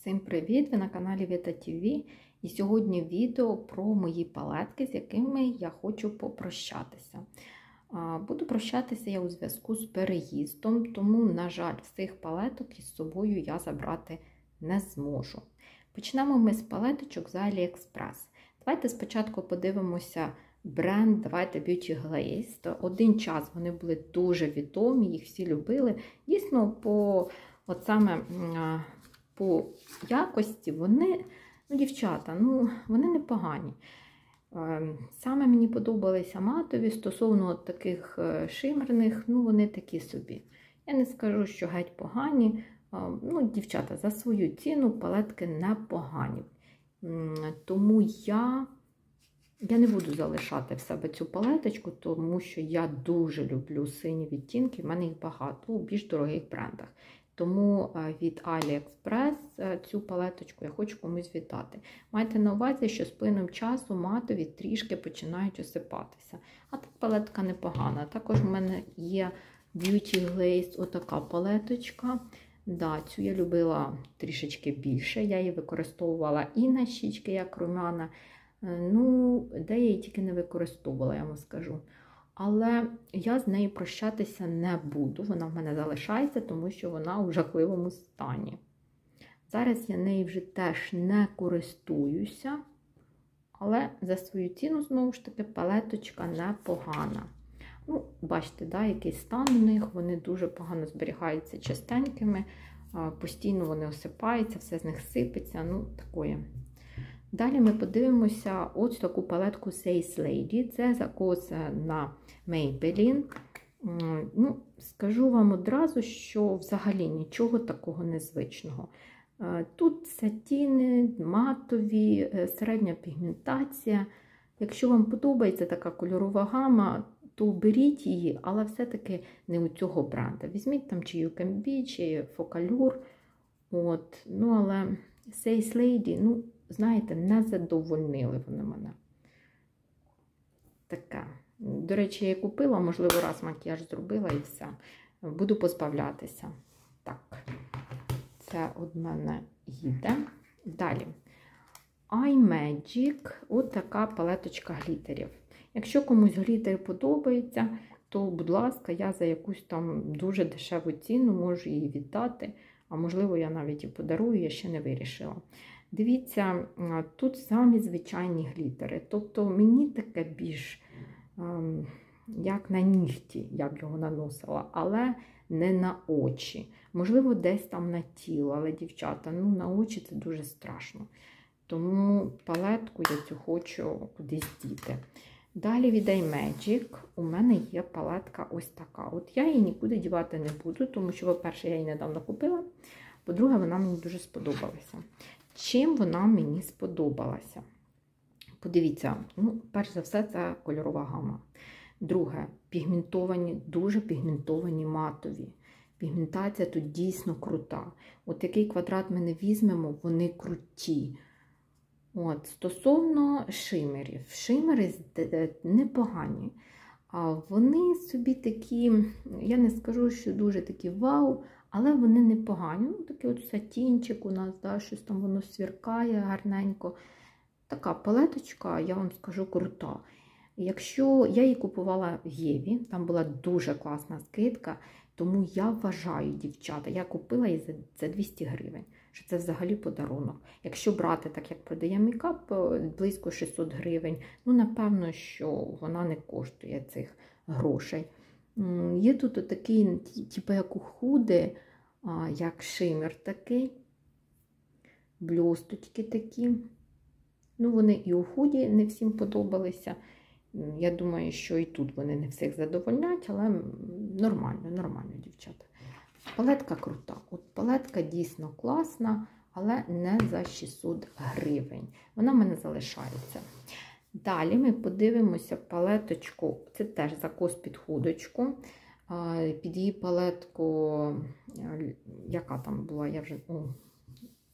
Всім привіт! Ви на каналі Vita TV. І сьогодні відео про мої палетки, з якими я хочу попрощатися. Буду прощатися я у зв'язку з переїздом, тому, на жаль, всіх палеток із собою я забрати не зможу. Почнемо ми з палеточок з AliExpress. Давайте спочатку подивимося бренд Давайте Beauty Glaze. Один час вони були дуже відомі, їх всі любили. Дійсно, по от саме по якості вони, ну, дівчата, ну, вони непогані. Ем, саме мені подобалися матові стосовно таких е, шимерних, ну, вони такі собі. Я не скажу, що геть погані. Ем, ну, Дівчата, за свою ціну палетки непогані. Тому я я не буду залишати в себе цю палеточку, тому що я дуже люблю сині відтінки, в мене їх багато у більш дорогих брендах. Тому е, від AliExpress е, цю палеточку я хочу комусь віддати. Майте на увазі, що з плином часу матові трішки починають осипатися. А так палетка непогана. Також в мене є Beauty Glaze отака палеточка. Да, Цю я любила трішечки більше. Я її використовувала і на щічки, як румяна. Е, ну, де я її тільки не використовувала, я вам скажу. Але я з нею прощатися не буду. Вона в мене залишається, тому що вона у жахливому стані. Зараз я нею вже теж не користуюся, але за свою ціну, знову ж таки, палеточка непогана. Ну, Бачите, да, який стан у них, вони дуже погано зберігаються частенькими, постійно вони осипаються, все з них сипеться. ну, такое. Далі ми подивимося ось таку палетку Face Lady. Це закос на Maybelline. Ну, Скажу вам одразу, що взагалі нічого такого незвичного. Е, тут сатіни, матові, е, середня пігментація. Якщо вам подобається така кольорова гама, то беріть її, але все-таки не у цього бренда. Візьміть там чи UCMB, чи Focallure. От. Ну, але Face Lady, ну, знаєте, не задовольнили вони мене. Така. До речі, я купила, можливо, раз макіяж зробила і все. Буду позбавлятися. Так, це від мене їде. Далі. iMagic от така палеточка глітерів. Якщо комусь глітер подобається, то, будь ласка, я за якусь там дуже дешеву ціну можу її віддати. А можливо, я навіть і подарую, я ще не вирішила. Дивіться, тут самі звичайні глітери. Тобто мені таке більш, ем, як на нігті, я б його наносила, але не на очі. Можливо, десь там на тіло, але, дівчата, ну на очі це дуже страшно. Тому палетку я цю хочу кудись діти. Далі від iMagic у мене є палетка ось така. От я її нікуди дівати не буду, тому що, по-перше, я її недавно купила. По-друге, вона мені дуже сподобалася. Чим вона мені сподобалася? Подивіться, ну, перш за все, це кольорова гама. Друге, пігментовані, дуже пігментовані матові. Пігментація тут дійсно крута. От який квадрат ми не візьмемо, вони круті. От, Стосовно шимерів, шимери непогані. А Вони собі такі, я не скажу, що дуже такі вау, але вони непогані. Ну, Такий от сатінчик у нас, да, щось там воно свіркає гарненько. Така палеточка, я вам скажу, крута. Якщо я її купувала в Єві, там була дуже класна скидка, тому я вважаю, дівчата, я купила її за 200 гривень, що це взагалі подарунок. Якщо брати, так як продає мейкап, е, близько 600 гривень, ну, напевно, що вона не коштує цих грошей. Є тут такий, типу, як у худи, як шимер такий, бльосточки такі. Ну, вони і у худі не всім подобалися. Я думаю, що і тут вони не всіх задовольнять, але нормально, нормально, дівчата. Палетка крута. От палетка дійсно класна, але не за 600 гривень. Вона в мене залишається. Далі ми подивимося палеточку, це теж закос під худочку. Під її палетку, яка там була, я вже о,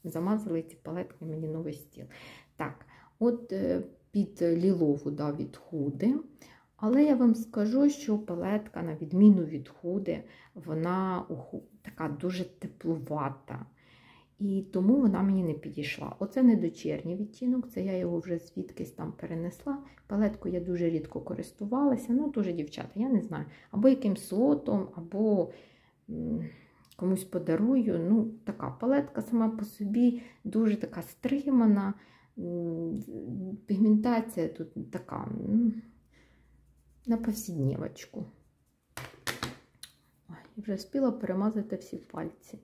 замазала ці палетки, мені новий стіл. Так, от е, під лілову да, від худи. Але я вам скажу, що палетка, на відміну від худи, вона така дуже теплувата. І тому вона мені не підійшла. Оце не дочірній відтінок, це я його вже звідкись там перенесла. Палетку я дуже рідко користувалася. Ну, теж, дівчата, я не знаю. Або якимсь лотом, або комусь подарую. Ну, така палетка сама по собі дуже така стримана. Пігментація тут така на повсіднівочку. Ой, вже встигла перемазати всі пальці.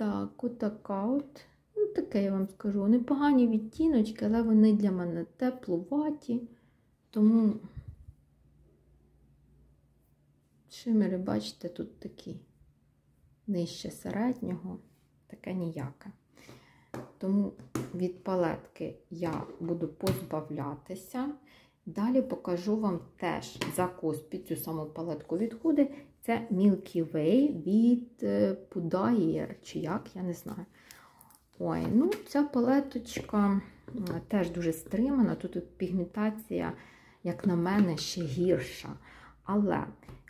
Так, отака от. Ну, таке я вам скажу. Непогані відтіночки, але вони для мене теплуваті, тому шимери, бачите, тут такі нижче середнього, таке ніяке. Тому від палетки я буду позбавлятися. Далі покажу вам теж закус під цю саму палетку відходи. Це Milky Way від е, Pudair, чи як, я не знаю. Ой, ну Ця палеточка теж дуже стримана. Тут пігментація, як на мене, ще гірша. Але,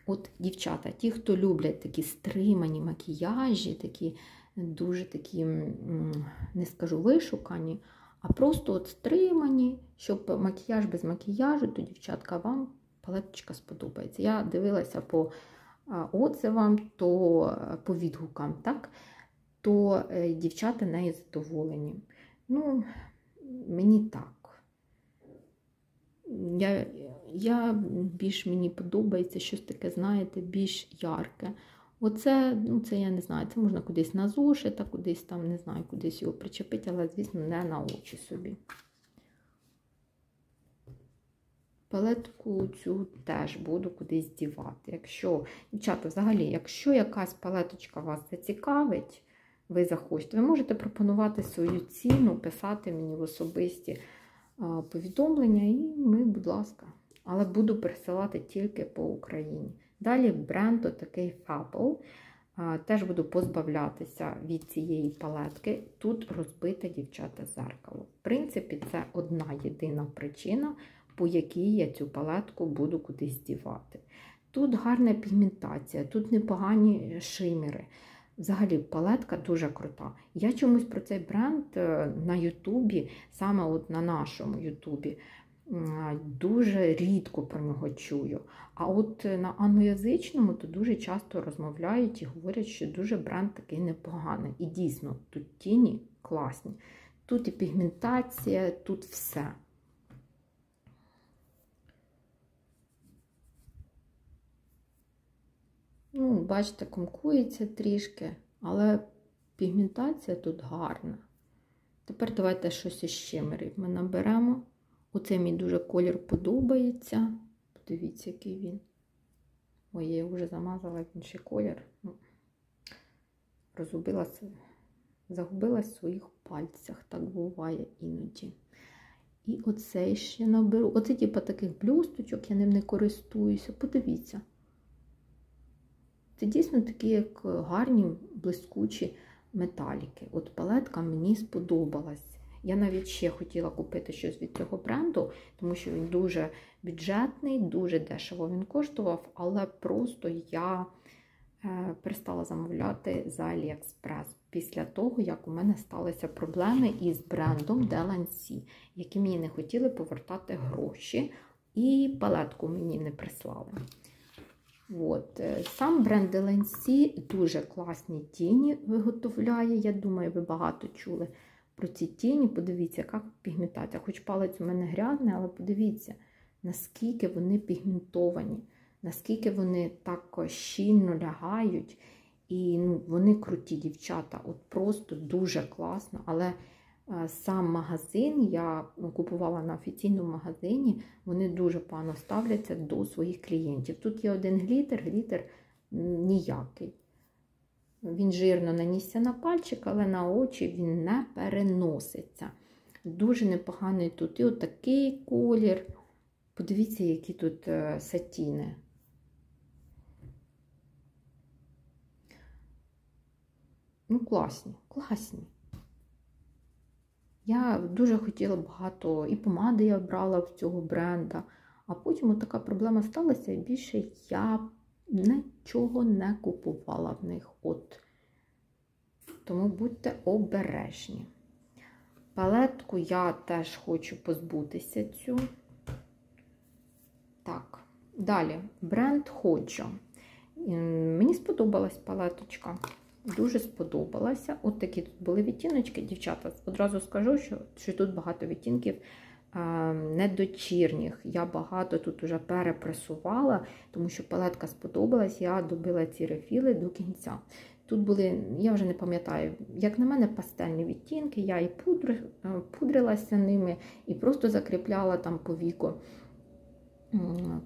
от, дівчата, ті, хто люблять такі стримані макіяжі, такі дуже такі, не скажу, вишукані, а просто от стримані, щоб макіяж без макіяжу, то, дівчатка, вам палеточка сподобається. Я дивилася по отзивам, то по відгукам, так? то е, дівчата нею задоволені. Ну, мені так. Я я більш мені подобається щось таке, знаєте, більш ярке. Оце, ну це я не знаю, це можна кудись на зошита, кудись там, не знаю, кудись його причепити, але, звісно, не на очі собі. Палетку цю теж буду кудись дівати. Якщо, дівчата, взагалі, якщо якась палеточка вас зацікавить, ви захочете, ви можете пропонувати свою ціну, писати мені в особисті повідомлення, і ми, будь ласка, але буду присилати тільки по Україні. Далі бренд такий Fable. Теж буду позбавлятися від цієї палетки. Тут розбите дівчата зеркало. В принципі, це одна єдина причина, по якій я цю палетку буду кудись дівати. Тут гарна пігментація, тут непогані шимери. Взагалі, палетка дуже крута. Я чомусь про цей бренд е, на Ютубі, саме от на нашому Ютубі, дуже рідко про нього чую. А от на англоязичному то дуже часто розмовляють і говорять, що дуже бренд такий непоганий. І дійсно, тут тіні класні. Тут і пігментація, тут все. Ну, бачите, комкується трішки, але пігментація тут гарна. Тепер давайте щось із щимерів ми наберемо. Оце мій дуже колір подобається. Подивіться, який він. Ой, я його вже замазала в інший колір. Ну, Розгубилася, загубилась в своїх пальцях, так буває іноді. І оцей ще наберу. Оце, типу, таких блюсточок, я ним не користуюся. Подивіться. Це дійсно такі, як гарні, блискучі металіки. От палетка мені сподобалась. Я навіть ще хотіла купити щось від цього бренду, тому що він дуже бюджетний, дуже дешево він коштував, але просто я е, перестала замовляти за AliExpress після того, як у мене сталися проблеми із брендом Delancey, які мені не хотіли повертати гроші, і палетку мені не прислали. От. Е, сам бренд Delancey дуже класні тіні виготовляє. Я думаю, ви багато чули про ці тіні. Подивіться, яка пігментація. Хоч палець у мене грязний, але подивіться, наскільки вони пігментовані, наскільки вони так щільно лягають. І ну, вони круті дівчата. От просто дуже класно. Але сам магазин, я купувала на офіційному магазині, вони дуже погано ставляться до своїх клієнтів. Тут є один глітер, глітер ніякий. Він жирно нанісся на пальчик, але на очі він не переноситься. Дуже непоганий тут і отакий колір. Подивіться, які тут е, сатіни. Ну, класні, класні. Я дуже хотіла багато і помади я брала в цього бренда, а потім така проблема сталася, і більше я нічого не купувала в них. От тому будьте обережні. Палетку я теж хочу позбутися цю. Так, далі бренд Ходжо. Мені сподобалась палеточка. Дуже сподобалася. От такі тут були відтіночки, дівчата. Одразу скажу, що що тут багато відтінків недочірніх. Я багато тут вже перепресувала, тому що палетка сподобалась, я добила ці рефіли до кінця. Тут були, я вже не пам'ятаю, як на мене, пастельні відтінки, я і пудри, е, пудрилася ними, і просто закріпляла там по віку.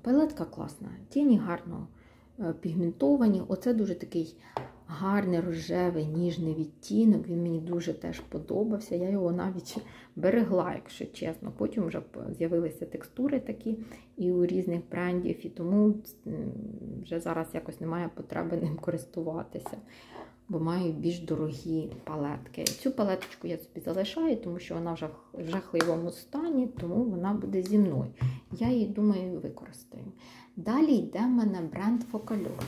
Палетка класна, тіні гарно е, пігментовані. Оце дуже такий гарний рожевий ніжний відтінок. Він мені дуже теж подобався. Я його навіть берегла, якщо чесно. Потім вже з'явилися текстури такі і у різних брендів, і тому вже зараз якось немає потреби ним користуватися. Бо маю більш дорогі палетки. Цю палеточку я собі залишаю, тому що вона вже в жахливому стані, тому вона буде зі мною. Я її, думаю, використаю. Далі йде в мене бренд Focallure.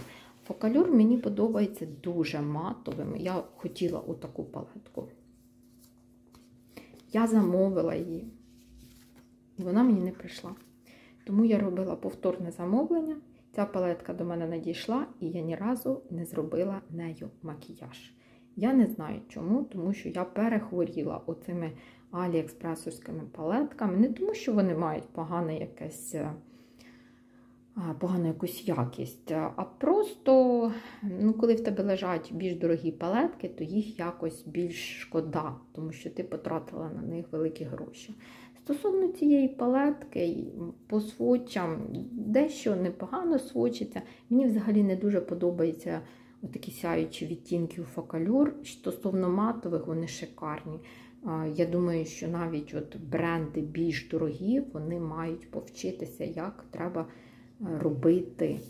Фокалюр мені подобається дуже матовим. Я хотіла отаку палетку. Я замовила її, і вона мені не прийшла. Тому я робила повторне замовлення. Ця палетка до мене надійшла, і я ні разу не зробила нею макіяж. Я не знаю чому, тому що я перехворіла оцими аліекспресовськими палетками. Не тому, що вони мають погане якесь е, погану якусь якість. А просто, ну, коли в тебе лежать більш дорогі палетки, то їх якось більш шкода, тому що ти потратила на них великі гроші. Стосовно цієї палетки, по свочам дещо непогано свочиться. Мені взагалі не дуже подобаються такі сяючі відтінки у фокалюр. Стосовно матових, вони шикарні. Я думаю, що навіть от бренди більш дорогі, вони мають повчитися, як треба робити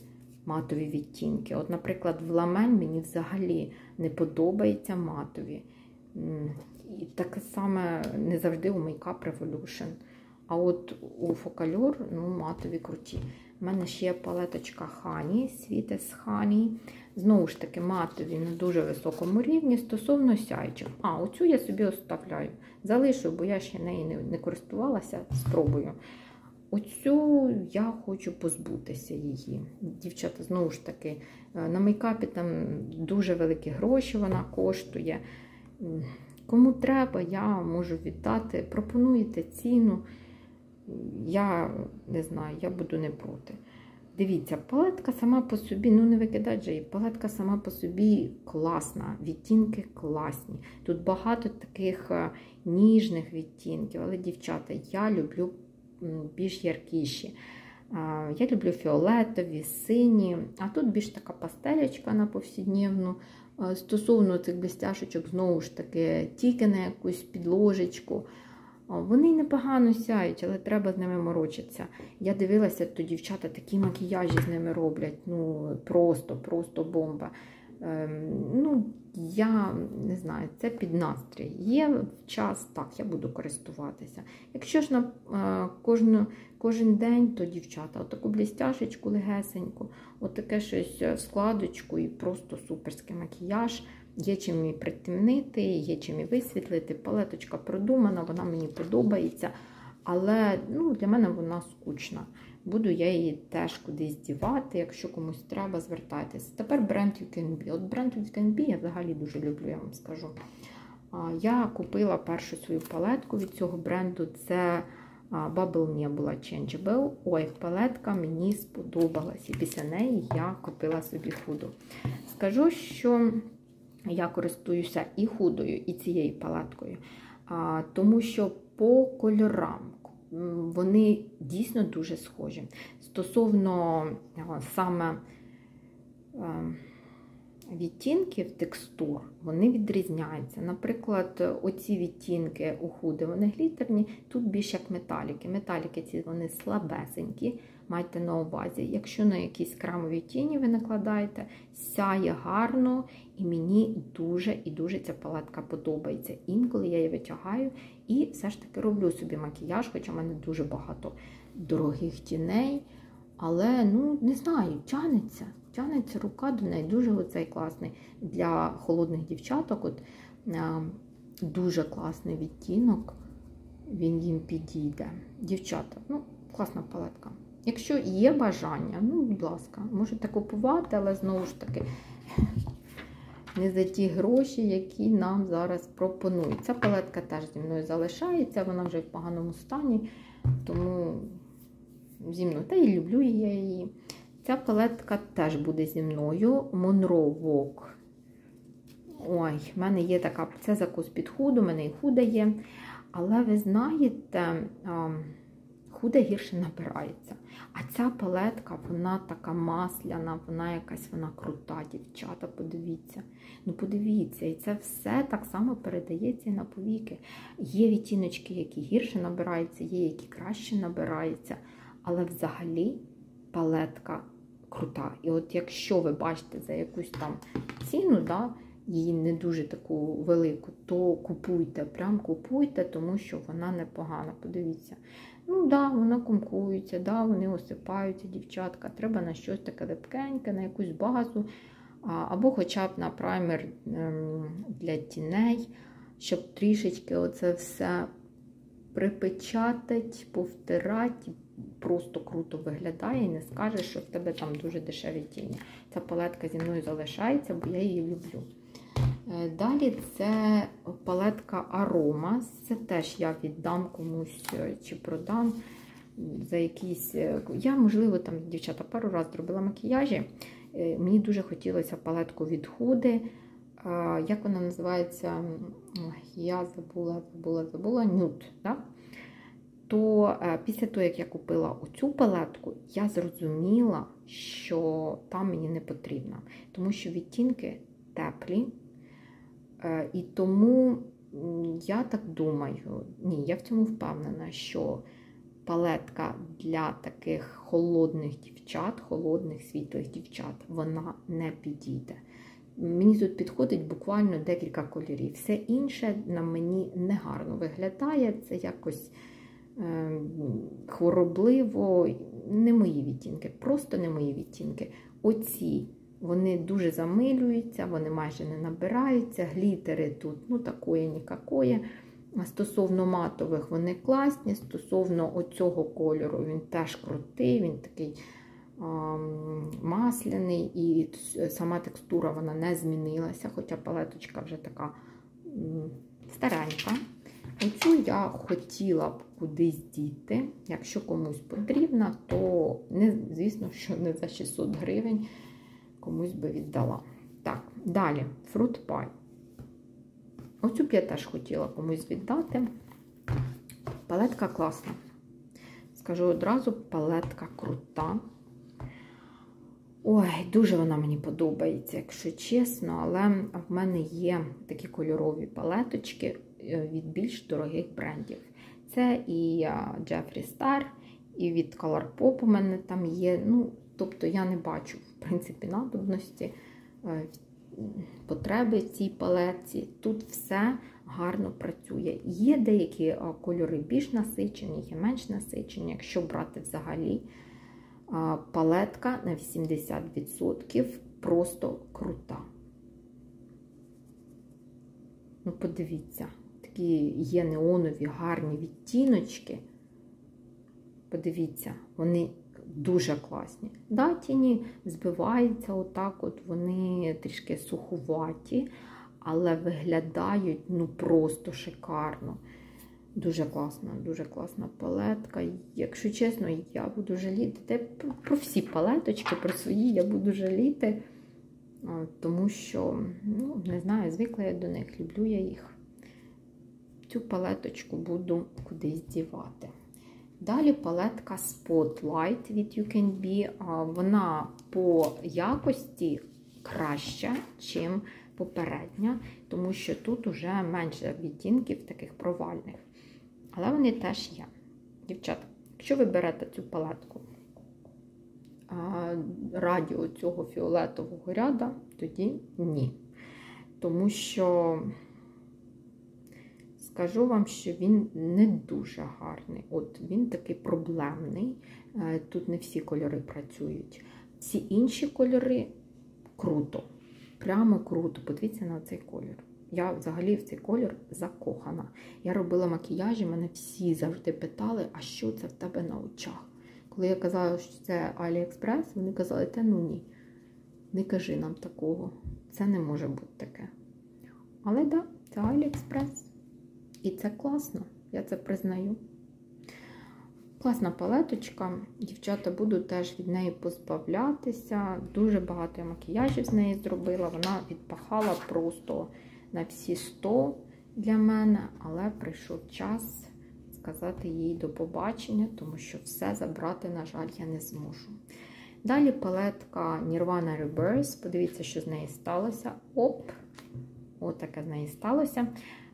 матові відтінки. От, наприклад, в ламель мені взагалі не подобається матові. І таке саме не завжди у Makeup Revolution. А от у Focallure ну, матові круті. У мене ще є палеточка Honey, Sweetest Honey. Знову ж таки, матові на дуже високому рівні стосовно сяйчих. А, оцю я собі оставляю. Залишу, бо я ще нею не, не користувалася, спробую. Оцю я хочу позбутися її. Дівчата, знову ж таки, е, на мейкапі там дуже великі гроші вона коштує. Кому треба, я можу віддати. Пропонуєте ціну, я не знаю, я буду не проти. Дивіться, палетка сама по собі, ну не викидать же її, палетка сама по собі класна, відтінки класні. Тут багато таких е, ніжних відтінків, але, дівчата, я люблю більш яркіші. Я люблю фіолетові, сині, а тут більш така пастелечка на повсякдневну. Стосовно цих блістяшечок, знову ж таки, тільки на якусь підложечку. Вони непогано сяють, але треба з ними морочитися. Я дивилася, то дівчата такі макіяжі з ними роблять. Ну, просто, просто бомба. Ем, ну, я не знаю, це під настрій. Є час, так, я буду користуватися. Якщо ж на е, кожну, кожен день, то дівчата, отаку блістяшечку легесеньку, отаке щось е, складочку і просто суперський макіяж. Є чим і притемнити, є чим і висвітлити. Палеточка продумана, вона мені подобається. Але ну, для мене вона скучна. Буду я її теж кудись дівати. Якщо комусь треба, звертайтеся. Тепер бренд You Can Be. От бренд You Can Be я взагалі дуже люблю, я вам скажу. Я купила першу свою палетку від цього бренду. Це Bubble Me була Changeable. Ой, палетка мені сподобалась. І після неї я купила собі худу. Скажу, що я користуюся і худою, і цією палеткою, тому що по кольорам вони дійсно дуже схожі. Стосовно саме відтінків текстур, вони відрізняються. Наприклад, оці відтінки у худи, вони глітерні, тут більш як металіки. Металіки ці вони слабесенькі, майте на увазі. Якщо на якісь кремові тіні ви накладаєте, сяє гарно, і мені дуже і дуже ця палетка подобається. Інколи я її витягаю і все ж таки роблю собі макіяж, хоча в мене дуже багато дорогих тіней. Але, ну, не знаю, тянеться. тягнеться рука до неї. Дуже оцей класний для холодних дівчаток. От, а, Дуже класний відтінок, він їм підійде. Дівчата, ну, класна палетка. Якщо є бажання, ну, будь ласка, можете купувати, але знову ж таки, не за ті гроші, які нам зараз пропонують. Ця палетка теж зі мною залишається, вона вже в поганому стані, тому зі мною. Та і люблю я її. Ця палетка теж буде зі мною. Monroe Walk. Ой, в мене є така, це закус під худу, в мене і худа є. Але ви знаєте, худе гірше набирається. А ця палетка, вона така масляна, вона якась вона крута, дівчата, подивіться. Ну, подивіться, і це все так само передається і на повіки. Є відтіночки, які гірше набираються, є, які краще набираються. Але взагалі палетка крута. І от якщо ви бачите за якусь там ціну, да, її не дуже таку велику, то купуйте, прям купуйте, тому що вона непогана. Подивіться. Ну, да, вона кумкується, да, вони осипаються, дівчатка. Треба на щось таке липкеньке, на якусь базу, або хоча б на праймер ем, для тіней, щоб трішечки оце все припечатать, повтирати. Просто круто виглядає і не скажеш, що в тебе там дуже дешеві тіні. Ця палетка зі мною залишається, бо я її люблю. Е, далі це палетка Арома. Це теж я віддам комусь е, чи продам за якісь. Е, я, можливо, там, дівчата, пару разів зробила макіяжі. Мені дуже хотілося палетку від Худи. Як вона називається? Я забула, забула, забула нюд. Да? То після того, як я купила оцю палетку, я зрозуміла, що там мені не потрібно, тому що відтінки теплі. Е, і тому я так думаю, ні, я в цьому впевнена, що палетка для таких холодних дівчат, холодних світлих дівчат, вона не підійде. Мені тут підходить буквально декілька кольорів. Все інше на мені негарно виглядає, це якось е, хворобливо, не мої відтінки, просто не мої відтінки. Оці вони дуже замилюються, вони майже не набираються. Глітери тут, ну, такої, нікакої. Стосовно матових, вони класні. Стосовно оцього кольору, він теж крутий, він такий а, масляний, і сама текстура вона не змінилася, хоча палеточка вже така старенька. Оцю я хотіла б кудись діти. Якщо комусь потрібна, то, не, звісно, що не за 600 гривень комусь би віддала. Так, далі фрут пай. Оцю б я теж хотіла комусь віддати. Палетка класна. Скажу одразу, палетка крута. Ой, дуже вона мені подобається, якщо чесно, але в мене є такі кольорові палеточки е, від більш дорогих брендів. Це і Jeffree Star, і від Colourpop у мене там є. Ну, Тобто я не бачу, в принципі, надобності, е, потреби цій палетці. Тут все гарно працює. Є деякі е, кольори більш насичені, є менш насичені. Якщо брати взагалі, е, палетка на 80% просто крута. Ну, подивіться, такі є неонові гарні відтіночки. Подивіться, вони дуже класні. Да, Тіні збиваються, отак от вони трішки сухуваті, але виглядають ну просто шикарно. Дуже класна, дуже класна палетка. Якщо чесно, я буду жаліти про всі палеточки, про свої я буду жаліти, тому що, ну, не знаю, звикла я до них, люблю я їх. Цю палеточку буду кудись дівати. Далі палетка Spotlight від You Can Be. Вона по якості краща, ніж попередня, тому що тут вже менше відтінків таких провальних. Але вони теж є. Дівчата, якщо ви берете цю палетку раді цього фіолетового ряда, тоді ні. Тому що Скажу вам, що він не дуже гарний. От Він такий проблемний. Е, тут не всі кольори працюють. Всі інші кольори круто. Прямо круто. Подивіться на цей колір. Я взагалі в цей колір закохана. Я робила макіяжі, мене всі завжди питали, а що це в тебе на очах? Коли я казала, що це Аліекспрес, вони казали, та ну ні, не кажи нам такого. Це не може бути таке. Але так, да, це Аліекспрес. І це класно, я це признаю. Класна палеточка, дівчата буду теж від неї позбавлятися. Дуже багато я макіяжів з неї зробила. Вона відпахала просто на всі 100 для мене, але прийшов час сказати їй до побачення, тому що все забрати, на жаль, я не зможу. Далі палетка Nirvana Rebirth. Подивіться, що з неї сталося. Оп! Отаке з неї сталося.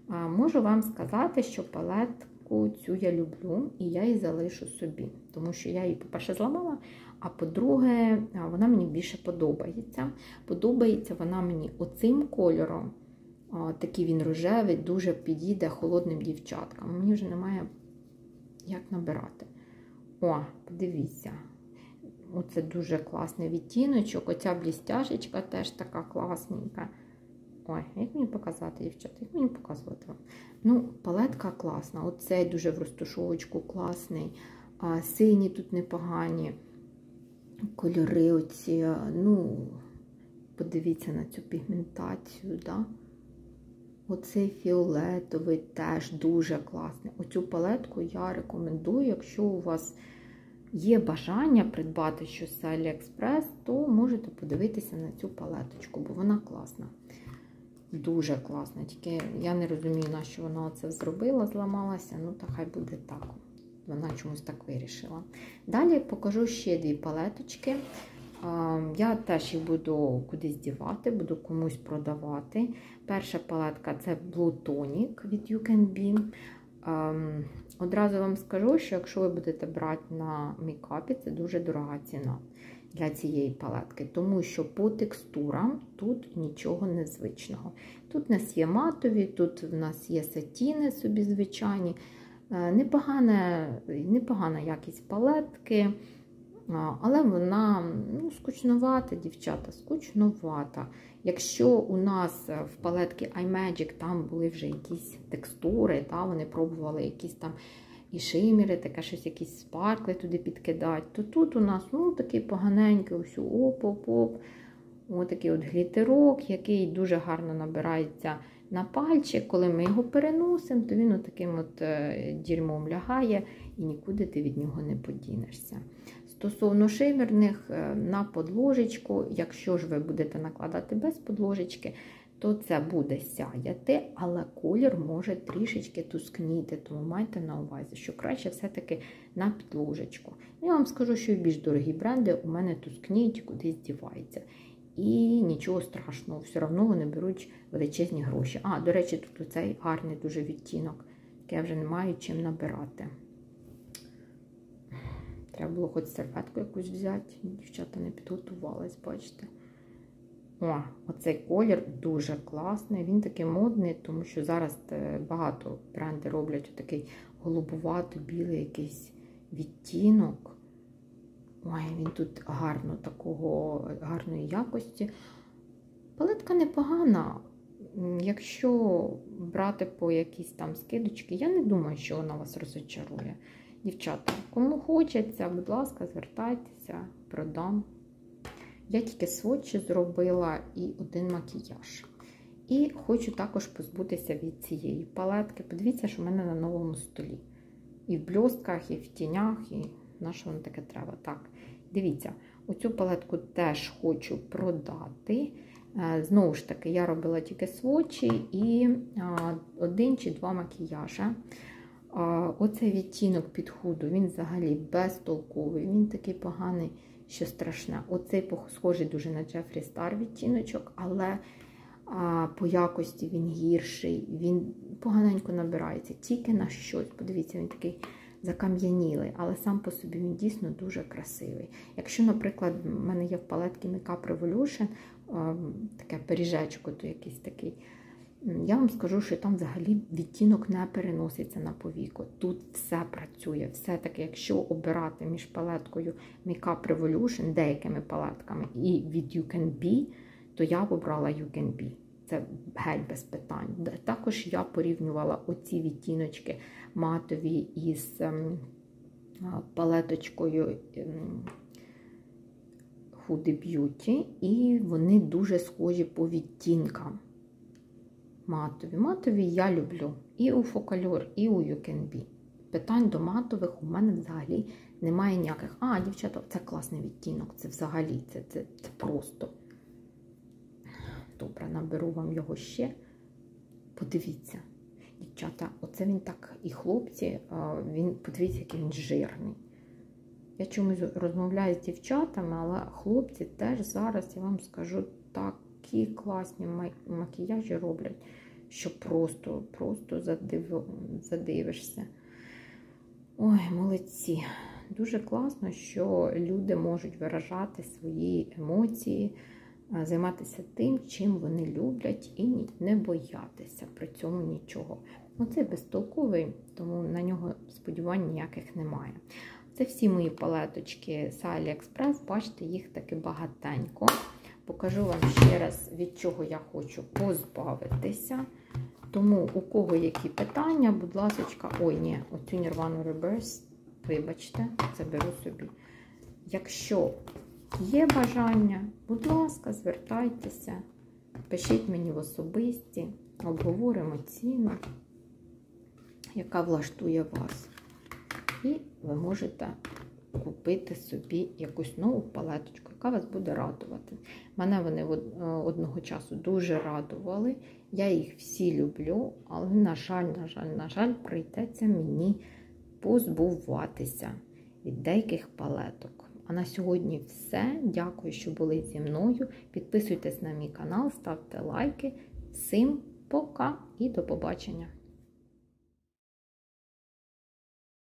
Можу вам сказати, що палетку цю я люблю і я її залишу собі, тому що я її, по-перше, зламала, а по-друге, вона мені більше подобається. Подобається вона мені оцим кольором. Такий він рожевий, дуже підійде холодним дівчаткам. Мені вже немає як набирати. О, подивіться. Оце дуже класний відтіночок. Оця блістяшечка теж така класненька. Ой, як мені показати, дівчата? Як мені показувати вам? Ну, палетка класна. Оцей дуже в розташовочку класний. А, Сині тут непогані. Кольори оці, ну, подивіться на цю пігментацію, да? Оцей фіолетовий теж дуже класний. Оцю палетку я рекомендую, якщо у вас є бажання придбати щось з AliExpress, то можете подивитися на цю палеточку, бо вона класна. Дуже класна. Тільки я не розумію, на що вона це зробила, зламалася. Ну, та хай буде так. Вона чомусь так вирішила. Далі покажу ще дві палеточки. Я теж їх буду кудись дівати, буду комусь продавати. Перша палетка це Blue Tonic від You Can Be. Одразу вам скажу, що якщо ви будете брати на мейкапі, це дуже дорога ціна для цієї палетки, тому що по текстурам тут нічого незвичного. Тут у нас є матові, тут в нас є сатіни собі звичайні, е, непогана, непогана якість палетки. Але вона ну, скучновата, дівчата, скучновата. Якщо у нас в палетки iMagic там були вже якісь текстури, та, вони пробували якісь там і шиміри, таке щось якісь спаркли туди підкидати, то тут у нас ну, такий поганенький ось оп-оп-оп. Отакий от глітерок, який дуже гарно набирається на пальчик. Коли ми його переносимо, то він отаким от е, дерьмом лягає і нікуди ти від нього не подінешся. Стосовно шимерних е, на подложечку, якщо ж ви будете накладати без подложечки, то це буде сяяти, але колір може трішечки тускніти, тому майте на увазі, що краще все-таки на підложечку. Я вам скажу, що більш дорогі бренди у мене тускніють, кудись діваються. І нічого страшного, все одно вони беруть величезні гроші. А, до речі, тут оцей гарний дуже відтінок, який я вже не маю чим набирати. Треба було хоч серветку якусь взяти. Дівчата не підготувались, бачите. О, оцей колір дуже класний. Він такий модний, тому що зараз е, багато бренди роблять такий голубувато-білий якийсь відтінок. Ой, він тут гарно такого, гарної якості. Палетка непогана. Якщо брати по якісь там скидочки, я не думаю, що вона вас розочарує. Дівчата, кому хочеться, будь ласка, звертайтеся, продам. Я тільки сводчі зробила і один макіяж. І хочу також позбутися від цієї палетки. Подивіться, що в мене на новому столі. І в бльостках, і в тінях, і на що воно таке треба. Так, дивіться, оцю палетку теж хочу продати. Е, знову ж таки, я робила тільки сводчі і один чи два макіяжі. Оцей відтінок підходу, він взагалі безтолковий, він такий поганий, що страшне. Оцей схожий дуже на Джефрі Стар відтіночок, але а, по якості він гірший, він поганенько набирається, тільки на щось. Подивіться, він такий закам'янілий, але сам по собі він дійсно дуже красивий. Якщо, наприклад, в мене є в палетці Makeup Revolution, таке пиріжечко, то якийсь такий Я вам скажу, що там взагалі відтінок не переноситься на повіку. Тут все працює. Все-таки, якщо обирати між палеткою Makeup Revolution, деякими палетками, і від You Can Be, то я обрала You Can Be. Це геть без питань. Також я порівнювала оці відтіночки матові із ем, палеточкою ем, Huda Beauty, і вони дуже схожі по відтінкам. Матові. Матові я люблю і у Focallure, і у You Can Be. Питань до матових у мене взагалі немає ніяких. А, дівчата, це класний відтінок, це взагалі, це, це, це просто. Добре, наберу вам його ще. Подивіться, дівчата, оце він так, і хлопці, він, подивіться, який він жирний. Я чомусь розмовляю з дівчатами, але хлопці теж зараз, я вам скажу, такі класні макіяжі роблять, що просто просто задив... задивишся. Ой, молодці. Дуже класно, що люди можуть виражати свої емоції, займатися тим, чим вони люблять, і не боятися при цьому нічого. Оце безтолковий, тому на нього сподівань ніяких немає. Це всі мої палеточки з AliExpress, бачите, їх таки багатенько. Покажу вам ще раз, від чого я хочу позбавитися. Тому, у кого які питання, будь ласка, ой, ні, оцю Nirvana Reverse, вибачте, це беру собі. Якщо є бажання, будь ласка, звертайтеся, пишіть мені в особисті, обговоримо ціну, яка влаштує вас. І ви можете купити собі якусь нову палеточку, яка вас буде радувати. Мене вони е, одного часу дуже радували. Я їх всі люблю, але, на жаль, на жаль, на жаль, прийдеться мені позбуватися від деяких палеток. А на сьогодні все. Дякую, що були зі мною. Підписуйтесь на мій канал, ставте лайки. Всім пока і до побачення!